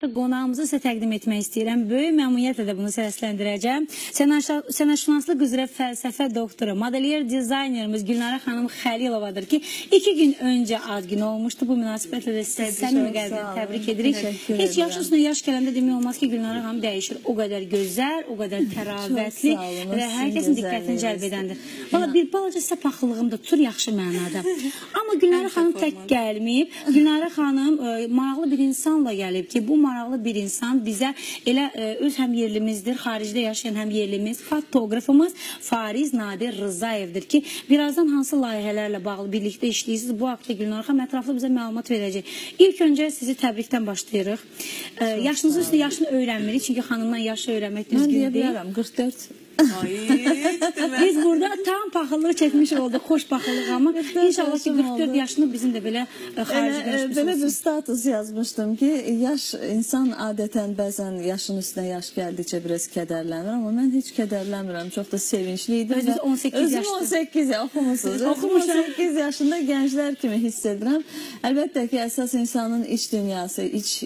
Qonağımızı sizə təqdim etmək istəyirəm. Böyük məmnuniyyətlə də bunu səsləndirəcəm. Sənətşünaslıq üzrə fəlsəfə doktoru, modelyer dizaynerimiz Gülnara xanım Xəlilovadır ki, iki gün öncə ad günü olmuşdu. Bu münasibətlə də sizi səmimi qəlbdən təbrik edirik. Heç yaş üstünə yaş gələndə demək olmaz ki, Gülnara xanım dəyişir. O qədər gözəl, o qədər təravətli və hər kəsin diqqətini cəlb edəndir. Valla bir balaca sizə paxıllığım da tutur yaxşı mənada. Amma Gülnara xanım tək gəlməyib. Gülnara xanım e, maraqlı bir insanla gəlib ki, bu maraqlı bir insan bizə elə e, öz həm yerlimizdir, xaricdə yaşayan həm yerlimiz, fotoqrafımız Fariz Nadir Rızayevdir ki, birazdan hansı layihələrlə bağlı birlikdə işləyirsiniz? Bu haqda Gülnara xanım ətraflı bizə məlumat verəcək. İlk öncə sizi təbrikdən başlayırıq. E, yaşınızın üstə yaşını öyrənmirik, çünki xanımdan yaşı öyrənmək Mən düzgün deyə deyil. bilərəm 44. Biz burada tam paxıllıq çəkmiş olduq, xoş paxıllıq amma 44 inşallah ki yaşım 44 oldu. yaşını bizim də belə e, xaricdə Elə, e, belə bir status yazmışdım ki, yaş insan adətən bəzən yaşın üstünə yaş gəldikcə biraz kədərlənir, amma mən heç kədərlənmirəm. Çox da sevincli idim. Özünüz və 18 özüm yaşda. 18 ya, oxumusunuz. Oxumuşam. 18 yaşında gənclər kimi hiss edirəm. Əlbəttə ki, əsas insanın iç dünyası, iç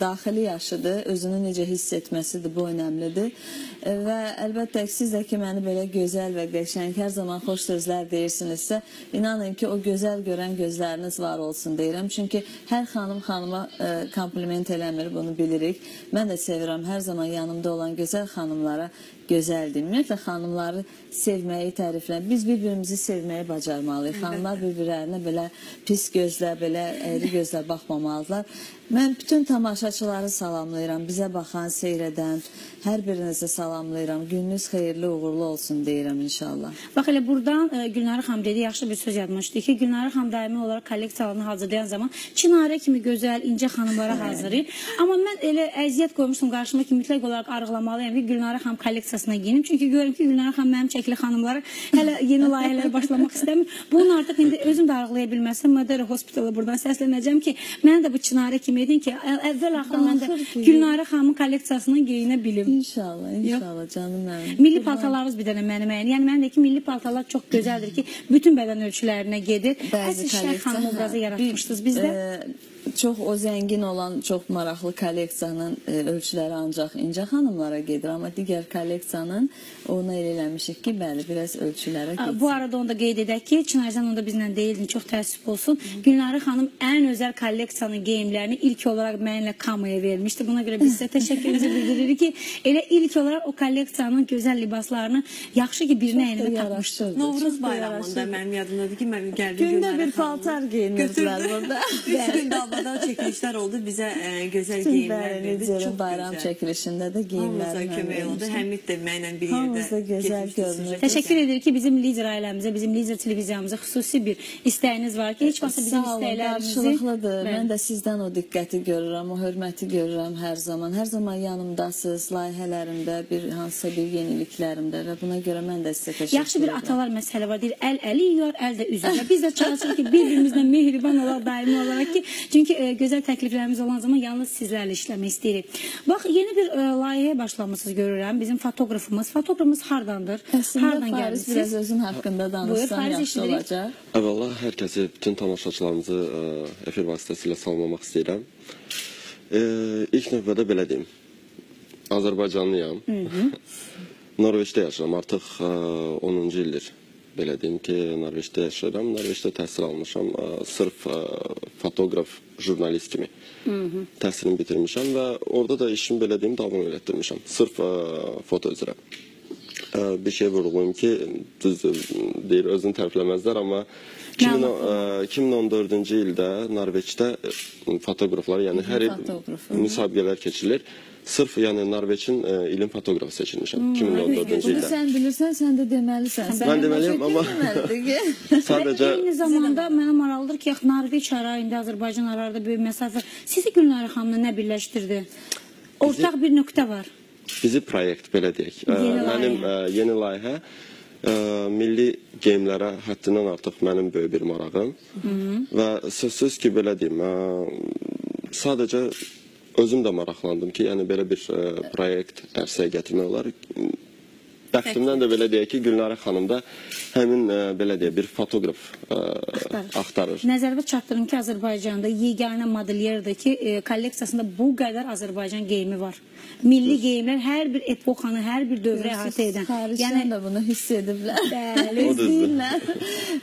daxili yaşıdır. Özünü necə hiss etməsidir, bu önəmlidir. Və əlbəttə ki, siz də ki, məni belə gözəl və qəşəng, hər zaman xoş sözlər deyirsinizsə, inanın ki, o gözəl görən gözləriniz var olsun deyirəm. Çünki hər xanım xanıma e, kompliment eləmir, bunu bilirik. Mən də sevirəm hər zaman yanımda olan gözəl xanımlara gözəldir. Ümumiyyətlə xanımları sevməyi, tərifləməyi, biz bir-birimizi sevməyi bacarmalıyıq. Xanımlar bir-birlərinə belə pis gözlə, belə əyri gözlə baxmamalıdırlar. Mən bütün tamaşaçıları salamlayıram. Bizə baxan, seyr edən hər birinizi salamlayıram. Gününüz xeyirli, uğurlu olsun deyirəm inşallah. Bax elə buradan e, Gülnara xanım dedi, yaxşı bir söz yazmışdı ki, Gülnara xanım daimi olaraq kolleksiyalarını hazırlayan zaman Çinarə kimi gözəl, incə xanımlara hazırlayır. Amma mən elə əziyyət qoymuşdum qarşıma ki, mütləq olaraq arıqlamalıyam ki, Gülnara xanım kolleksiyasına giyinim. Çünki görürüm ki, Gülnara xanım mənim çəkili xanımları hələ yeni layihələrə başlamaq istəmir. Bunu artıq indi özüm də arıqlaya bilməsəm, Madera Hospitalı buradan səslənəcəm ki, mən də bu Çinarə kimi edin ki, əl- əvvəl axır mən də Gülnara xanımın kolleksiyasından geyinə bilim. İnşallah, inşallah canım mənim. Milli paltarlarınız bir dənə mənim əyni. Yəni mənim də ki, milli paltarlar çox gözəldir ki, bütün bədən ölçülərinə gedir. Bəzi şər xanım kolleksiya- obrazı hə, yaratmışdınız bizdə. e, çox o zəngin olan, çox maraqlı kolleksiyanın e, ölçüləri ancaq incə xanımlara gedir, amma digər kolleksiyanın onu elə eləmişik ki, bəli, biraz ölçülərə gedir. Bu arada onu da qeyd edək ki, Çınarcan onda bizlə deyildin, çox təəssüf olsun. Gülnarə xanım ən özəl kolleksiyanın geyimlərini ilk olaraq mənimlə kamuya vermişdi. Buna görə biz sizə təşəkkürümüzü bildiririk ki, elə ilk olaraq o kolleksiyanın gözəl libaslarını yaxşı ki, birinə əynimə tapmışdı. Novruz bayramında mənim yadımdadır ki, mən gəldim Gündə Gülnara bir xanımı paltar geyinirdilər burada. Üç gün davada çəkilişlər oldu. Bizə e, geyimlər bəli, verdi. Necərin Çox bayram gözəl. çəkilişində də Hamımıza geyimləri mən kömək oldu. Həmid də mənlə bir yerdə gözəl süjetə. Təşəkkür edirik ki, bizim lider ailəmizə, bizim lider televiziyamıza xüsusi bir istəyiniz var ki, heç vaxt bizim istəklərimizi qarşılıqlıdır. Bəli. Mən də sizdən o diqqəti görürəm, o hörməti görürəm hər zaman. Hər zaman yanımdasınız, layihələrimdə, bir hansısa bir yeniliklərimdə və buna görə mən də sizə təşəkkür Yaxşı bir edirəm. atalar məsələ var. Deyir, əl əli yuyar, əl də üzür. Biz də çalışırıq ki, bir-birimizlə mehriban olaq daimi olaraq ki, çünki e, gözəl təkliflərimiz olan zaman yalnız sizlərlə işləmək istəyirik. Bax, yeni bir e, layihəyə başlamısınız görürəm. Bizim fotoqrafımız, fotoqrafımız hardandır? Əslində Hardan Fariz biraz özün haqqında danışsan Fariz yaxşı eşidirik. olacaq. Əvvəla hər kəsi, bütün tamaşaçılarımızı ə, efir vasitəsilə salamlamaq istəyirəm. E, ilk növbədə belə deyim. Azərbaycanlıyam. Norveçdə yaşayıram. Artıq ə, 10-cu ildir. Belə deyim ki, Norveçdə yaşayıram. Norveçdə təhsil almışam. Sırf fotoqraf, jurnalist kimi təhsilimi bitirmişəm və orada da işimi belə deyim davam elətdirmişəm. Sırf foto üzrə. Bir şey vurğulayım ki, düz deyir özünü tərifləməzlər, amma 2010, ə, 2014-cü ildə Norveçdə ə, fotoqraflar, yəni hər il müsabiqələr keçirilir. Sırf yəni Norveçin ə, ilin fotoqrafı seçilmişəm 2014-cü Bunu ildə. sən bilirsən, sən də deməlisən. Sən Mən deməliyəm, amma-. Sadəcə Eyni zamanda mənə maraqlıdır ki, yaxı Norveç arasında Azərbaycan arasında böyük məsafə. Sizi Gülnara xanımla nə birləşdirdi? Ortaq bir nöqtə var. bizi proyekt belə deyək. Yeni Mənim ə, yeni layihə ə, milli geyimlərə həddindən artıq mənim böyük bir marağım. Və sözsüz ki, belə deyim, ə, sadəcə özüm də maraqlandım ki, yəni belə bir ə, proyekt ərsəyə gətirmək olar. Bəxtimdən də belə deyək ki, Gülnarə xanım da həmin ə, belə deyək bir fotoqraf ə, Axtarır. axtarır. Nəzərdə çatdırım ki, Azərbaycanda yeganə modelyerdir ki, e, kolleksiyasında bu qədər Azərbaycan geyimi var. Milli geyimlər hər bir epoxanı, hər bir dövrə əhatə edən. Yəni, də bunu hiss ediblər. Bəli. O düzdür. İzləyirlər.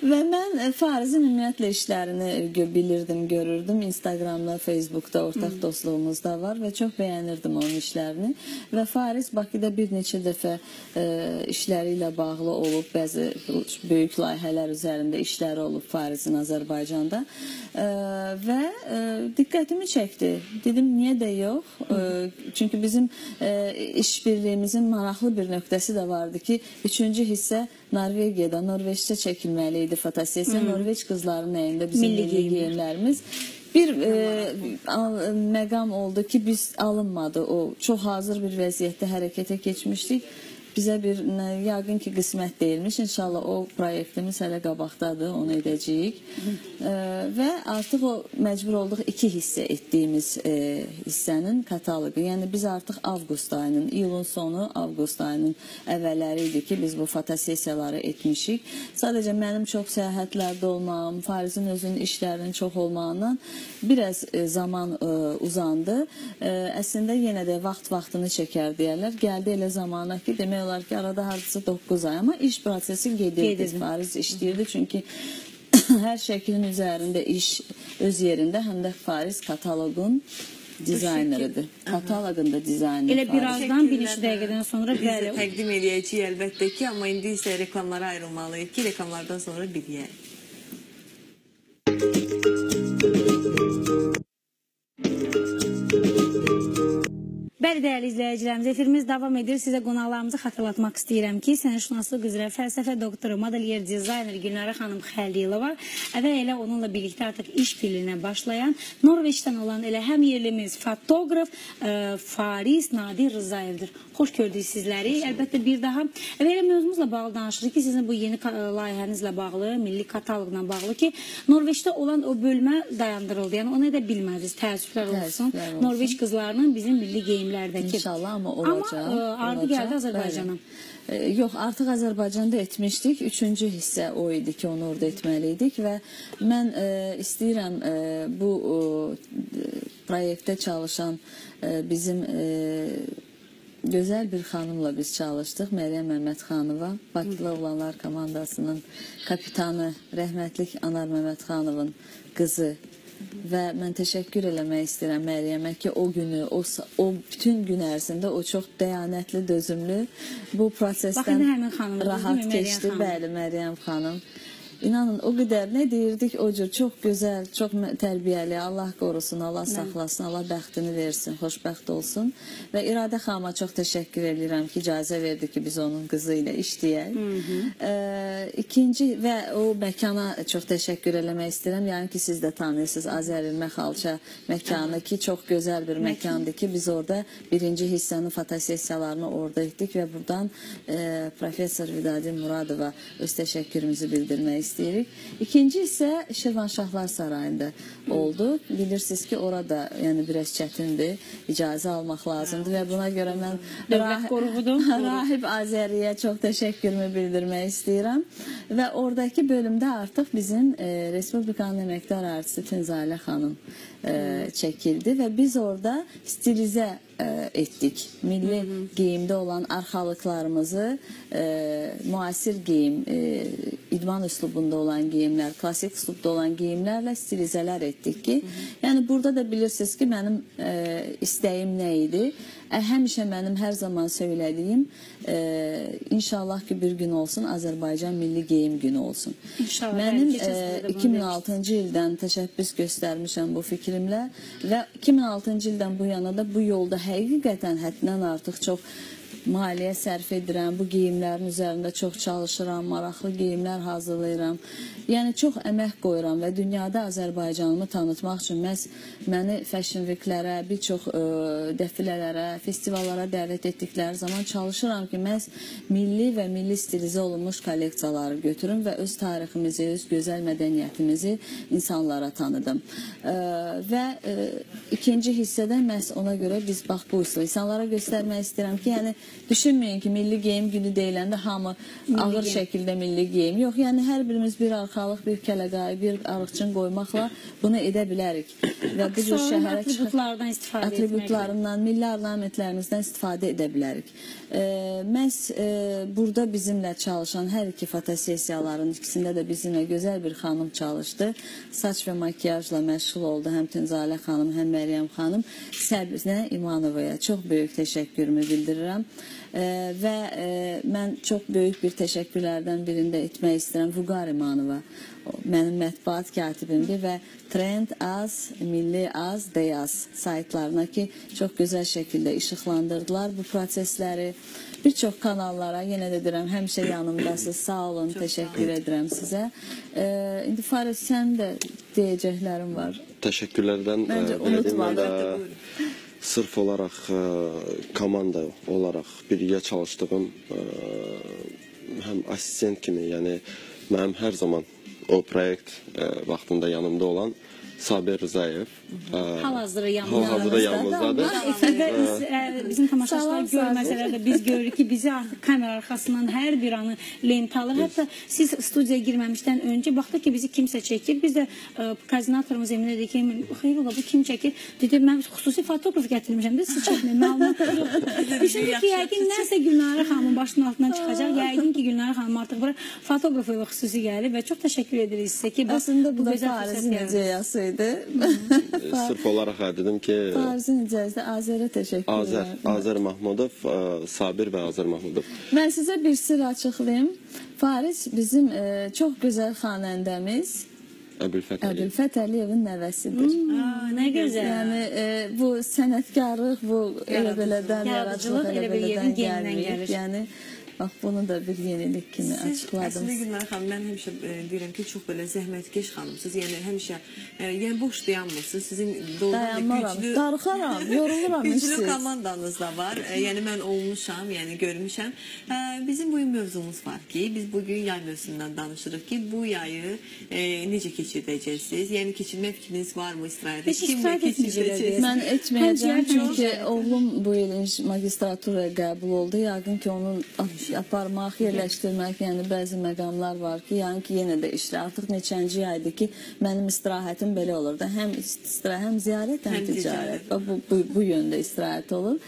Və mən e, Farizin ümumiyyətlə işlərini bilirdim, görürdüm. Instagramda, Facebookda ortaq dostluğumuz da var və çox bəyənirdim onun işlərini. Və Fariz Bakıda bir neçə dəfə e, işləri ilə bağlı olub, bəzi böyük layihələr üzərində işləri olub Farizin Azərbaycanda. Və e, diqqətimi çəkdi. Dedim, niyə də yox? Çünki bizim e, işbirliyimizin maraqlı bir nöqtəsi də vardı ki, üçüncü hissə Norvegiyada, Norveçdə çəkilməli idi fotosessiya. Norveç qızlarının əyində bizim Milli milli, geyimlər. geyimlərimiz. Bir e, məqam oldu ki, biz alınmadı o. Çox hazır bir vəziyyətdə hərəkətə keçmişdik. Bizə bir nə, yəqin ki, qismət deyilmiş. İnşallah o proyektimiz hələ qabaqdadır, onu edəcəyik. E, və artıq o məcbur olduq iki hissə etdiyimiz e, hissənin kataloqu. Yəni biz artıq avqust ayının, iyulun sonu, avqust ayının əvvəlləri idi ki, biz bu fotosessiyaları etmişik. Sadəcə mənim çox səyahətlərdə olmağım, Farizin özünün işlərinin çox olmağından biraz e, zaman e, uzandı. E, əslində yenə də vaxt vaxtını çəkər deyərlər. Gəldi elə zamana ki, demək olar ki, arada hardasa 9 ay, amma iş prosesi gedirdi. Fariz işləyirdi çünki hər şəklin üzərində iş öz yerində, həm də Fariz kataloqun dizayneridir. Kataloqun da dizayneri. Elə birazdan bir neçə dəqiqədən sonra Biz də təqdim edəcəyik əlbəttə ki, amma indi isə reklamlara ayrılmalıyıq ki, reklamlardan sonra bir dəyərli izləyicilərimiz, efirimiz davam edir. Sizə qonaqlarımızı xatırlatmaq istəyirəm ki, sənətşünaslıq üzrə fəlsəfə doktoru, modelyer, dizayner Gülnara xanım Xəlilova və elə onunla birlikdə artıq iş birliyinə başlayan Norveçdən olan elə həm yerlimiz fotoqraf ə, Faris Nadir Rızayevdir. Xoş gördük sizləri. Əlbəttə bir daha və elə mövzumuzla bağlı danışırıq ki, sizin bu yeni ka- layihənizlə bağlı, milli kataloqla bağlı ki, Norveçdə olan o bölmə dayandırıldı. Yəni onu edə bilmədiniz. Təəssüflər olsun. Təəssüflər olsun. Norveç qızlarının bizim milli geyimlərdəki İnşallah amma olacaq. Amma e, ardı gəldi Azərbaycana. E, Yox, artıq Azərbaycanda etmişdik. Üçüncü hissə o idi ki, onu orada etməli idik və mən e, istəyirəm e, bu e, proyektdə çalışan e, bizim e, gözəl bir xanımla biz çalışdıq. Məryəm Məmmədxanova, Bakılı oğlanlar komandasının kapitanı, rəhmətlik Anar Məmmədxanovun qızı və mən təşəkkür eləmək istəyirəm Məryəmə ki, o günü, o sa- o bütün gün ərzində o çox dəyanətli, dözümlü bu Bax, prosesdən indi həmin xanımdır, rahat değil mi, Məryəm keçdi. xanım? Bəli, Məryəm xanım. İnanın o qədər nə deyirdik o cür çox gözəl, çox tərbiyəli. Allah qorusun, Allah saxlasın, Allah bəxtini versin, xoşbəxt olsun. Və İradə xanıma çox təşəkkür edirəm ki, icazə verdi ki, biz onun qızı ilə işləyək. Ee, ikinci və o məkana çox təşəkkür eləmək istəyirəm. Yəni ki, siz də tanıyırsınız Azərilmə Xalça məkanı ki, çox gözəl bir məkandır ki, biz orada birinci hissənin fotosessiyalarını orada etdik və buradan e, professor Vidadi Muradova öz təşəkkürümüzü bildirmək istəyirik. İkinci hissə Şirvanşahlar Sarayında oldu. Bilirsiniz ki, orada yəni biraz çətindir. İcazə almaq lazımdır və buna görə mən Dövlət qoruğudur. Rahib Azəriyə çox təşəkkürümü bildirmək istəyirəm. Və oradakı bölümdə artıq bizim e, Respublikanın əməkdar artisti Tünzalə xanım e, çəkildi və biz orada stilizə e, etdik. Milli geyimdə olan arxalıqlarımızı e, müasir geyim, e, idman üslubunda olan geyimlər, klassik üslubda olan geyimlərlə stilizələr etdik ki, yəni burada da bilirsiniz ki, mənim e, istəyim nə idi? Həmişə mənim hər zaman söylədiyim, e, inşallah ki bir gün olsun Azərbaycan Milli Geyim Günü olsun. İnşallah, Mənim e, səfər də bunu 2006-cı ildən təşəbbüs göstərmişəm bu fikrimlə və 2006-cı ildən bu yana da bu yolda həqiqətən həddindən artıq çox maliyyə sərf edirəm. Bu geyimlərin üzərində çox çalışıram, maraqlı geyimlər hazırlayıram. Yəni çox əmək qoyuram və dünyada Azərbaycanımı tanıtmaq üçün məhz məni Fashion Week-lərə, bir çox ə, dəfilələrə, festivallara dəvət etdikləri zaman çalışıram ki, məhz milli və milli stilizə olunmuş kolleksiyaları götürüm və öz tariximizi, öz gözəl mədəniyyətimizi insanlara tanıdım. Ə, və ə, ikinci hissədə məhz ona görə biz bax bu üsulu insanlara göstərmək istəyirəm ki, yəni düşünməyin ki, milli geyim günü deyiləndə hamı ağır şəkildə milli geyim. Yox, yəni hər birimiz bir arxalıq, bir kələqayı, bir arıqçın qoymaqla bunu edə bilərik. Və bu cür şəhərə atributlardan istifadə etməklə. atributlarından, milli əlamətlərimizdən istifadə edə bilərik. E, məhz e, burada bizimlə çalışan hər iki fotosessiyaların ikisində də bizimlə gözəl bir xanım çalışdı. Saç və makiyajla məşğul oldu həm Tünzalə xanım, həm Məryəm xanım. Səbrinə İmanovaya çox böyük təşəkkürümü bildirirəm. E, və e, mən çox böyük bir təşəkkürlərdən birində etmək istəyirəm Vüqar İmanova. O Mənim mətbuat katibimdir və Trend Az, Milli Az, Deyaz saytlarına ki çox gözəl şəkildə işıqlandırdılar bu prosesləri. Bir çox kanallara yenə də deyirəm, həmişə yanımdasınız. Sağ olun, təşəkkür edirəm sizə. E, indi Faris sən də deyəcəklərin var. Təşəkkürlərdən Məncə belədiyyə unutmadı. də sırf olaraq e, komanda olaraq birgə çalışdığım e, həm assistent kimi, yəni mənim hər zaman o proyekt e, vaxtında yanımda olan Sabir Rzayev. Hal-hazırda yanımızdadır. Efirdə e, bizim tamaşaçılar görməsələr də biz görürük ki, bizi artıq kamera arxasından hər bir anı lent alır. Hətta siz studiyaya girməmişdən öncə baxdıq ki, bizi kimsə çəkir. Biz də e, koordinatorumuz Eminə dedik ki, xeyr ola bu kim çəkir? Dedi mən xüsusi fotoqraf gətirmişəm də siz çəkməyin. Məlumat yox. Düşündük ki, yəqin nəsə Gülnarə xanımın başının altından çıxacaq. Yəqin ki, Gülnarə xanım artıq bura fotoqraf ilə xüsusi gəlib və çox təşəkkür edirik sizə ki, bax, Əslində bu da gözəl Farizin fürsət yaradınız. ideyası idi. E, Sırf olaraq e, dedim ki, Farizin ideyası Azərə təşəkkür Azər. Azər Mahmudov, e, Sabir və Azər Mahmudov. Mən sizə bir sir açıqlayım. Faris bizim e, çox gözəl xanəndəmiz Əbülfət Əliyev. Əbülfət Əliyevin nəvəsidir. Aa, nə gözəl. Yəni e, bu sənətkarlıq, bu elə belədən Yaradıcılıq elə belədən yerin genindən gəlmir. gəlir. Yəni bax bunu da bir yenilik kimi Siz açıqladım. əslində Gülnar xanım, mən həmişə e, deyirəm ki, çox belə zəhmətkeş xanımsınız. Yəni həmişə e, yəni boş dayanmırsınız. Sizin doğrudan da güclü darıxaram, yoruluram güclü işsiz. komandanız da var. E, yəni mən olmuşam, yəni görmüşəm. E, bizim bu gün mövzumuz var ki, biz bugün yay mövsümündən danışırıq ki, bu yayı e, necə keçirdəcəksiniz? Yəni keçirmək fikriniz varmı İsraildə? Heç Kimlə keçirdəcəksiniz? Mən etməyəcəm çünki oğlum bu il inş- magistraturaya qəbul oldu. Yəqin ki, onun aparmaq, yerləşdirmək, yəni bəzi məqamlar var ki, yəni ki, yenə də işlə artıq neçənci aydır ki, mənim istirahətim belə olur da, həm istirahət, həm ziyarət, həm Həm ticarət. Bu, bu, bu yöndə istirahət olur.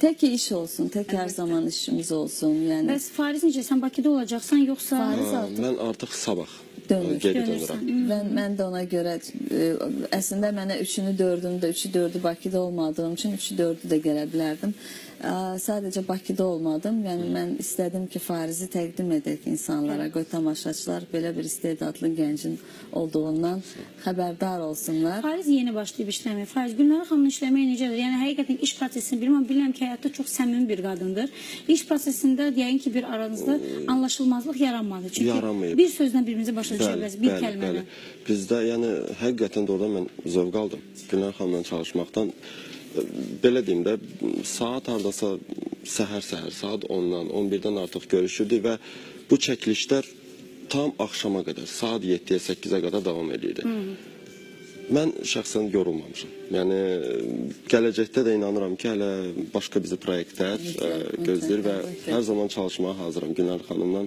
Tək iş olsun, tək hər zaman işimiz olsun. Yəni Bəs Fariz necə? Sən Bakıda olacaqsan yoxsa? Fariz artıq Mən artıq sabah Dönür, e, geri dönürəm. Mən mən də ona görə e, əslində mənə 3-ünü 4-ünü də 3-ü 4-ü Bakıda olmadığım üçün 3-ü 4-ü də gələ bilərdim. Sadəcə Bakıda olmadım. Yəni mən istədim ki, Farizi təqdim edək insanlara, qoy tamaşaçılar belə bir istedadlı gəncin olduğundan xəbərdar olsunlar. Fariz yeni başlayıb işləməyə. Fariz Gülnara xanımın işləməyi necədir? Yəni həqiqətən iş prosesini bilmirəm, bilirəm ki, həyatda çox səmimi bir qadındır. İş prosesində yəqin ki, bir aranızda anlaşılmazlıq yaranmadı. Çünki Yaranmayıb. bir sözlə birbirinizi başa düşə bilməz, bir bəli. Bizdə yəni həqiqətən də oradan mən zövq aldım. Gülnar xanımla çalışmaqdan belə deyim də saat hardasa səhər-səhər saat 10-dan 11-dən artıq görüşürdük və bu çəkilişlər tam axşama qədər, saat 7-yə 8-ə qədər davam edirdi. Mən şəxsən yorulmamışam. Yəni gələcəkdə də inanıram ki, hələ başqa bizi layihələr ə, gözləyir və hər zaman çalışmağa hazıram Gülnar xanımla.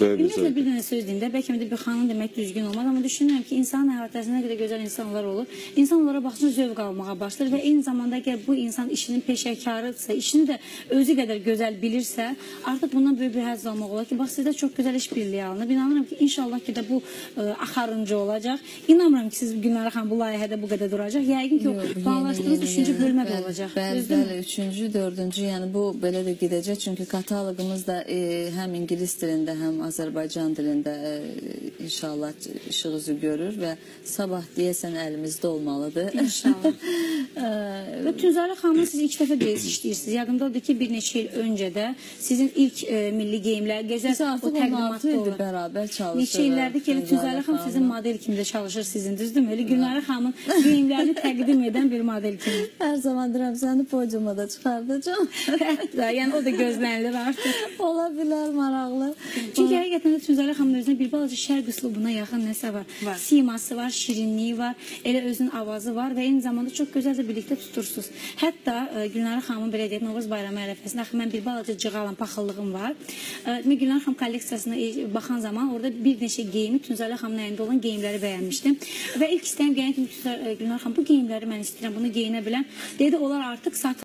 Ümumiyyətlə bir dənə söz deyim də, bəlkə də bir xanım demək düzgün olmaz, amma düşünürəm ki, insanın həyatında nə qədər gözəl insanlar olur. İnsan onlara baxınca zövq almağa başlayır və eyni zamanda əgər bu insan işinin peşəkarıdırsa, işini də özü qədər gözəl bilirsə, artıq bundan böyük bir həzz almaq olar ki, bax sizdə çox gözəl iş birliyi alınıb. İnanıram ki, inşallah ki də bu ə, axarıncı olacaq. İnanmıram ki, siz Günara xanım bu layihədə bu qədər duracaq. Yəqin ki, o bağlaşdığınız üçüncü bölmə də olacaq. Bəli, bəli, üçüncü, dördüncü, yəni bu belə də gedəcək çünki kataloqumuz da e, həm ingilis dilində, həm Azərbaycan dilində e, inşallah işıq üzü görür və sabah deyəsən əlimizdə olmalıdır. İnşallah. Və Tünzalə xanımla siz ilk dəfə deyil işləyirsiniz. Yadımdadır ki, bir neçə il öncə də sizin ilk e, milli geyimlər, gözəl o artıq 16 təqdimatda olur. bərabər çalışırıq. Neçə illərdir ki, Tünzalə xanım sizin model kimi də çalışır sizin, düzdürmü? Elə Gülnara xanımın geyimlərini təqdim edən bir model kimi. Hər zaman deyirəm səni podiuma da çıxardacağam. Hətta, yəni o da gözlənilir artıq. Ola bilər maraqlı. Çünki Çünki həqiqətən də Tünzələ xanımın özünə bir balaca şərq üslubuna yaxın nəsə var. Var. Siması var, şirinliyi var, elə özünün avazı var və eyni zamanda çox gözəl də birlikdə tutursunuz. Hətta ə, Gülnara xanımın belə deyək, Novruz bayramı ərəfəsində axı mən bir balaca cığalan paxıllığım var. Ə, Mən Gülnara xanım kolleksiyasına e, baxan zaman orada bir neçə geyimi Tünzələ xanımın əlində olan geyimləri bəyənmişdim. Və ilk istəyim gələn kimi Tünzələ- ə, Gülnara xanım bu geyimləri mən istəyirəm, bunu geyinə biləm. Dedi onlar artıq satılır.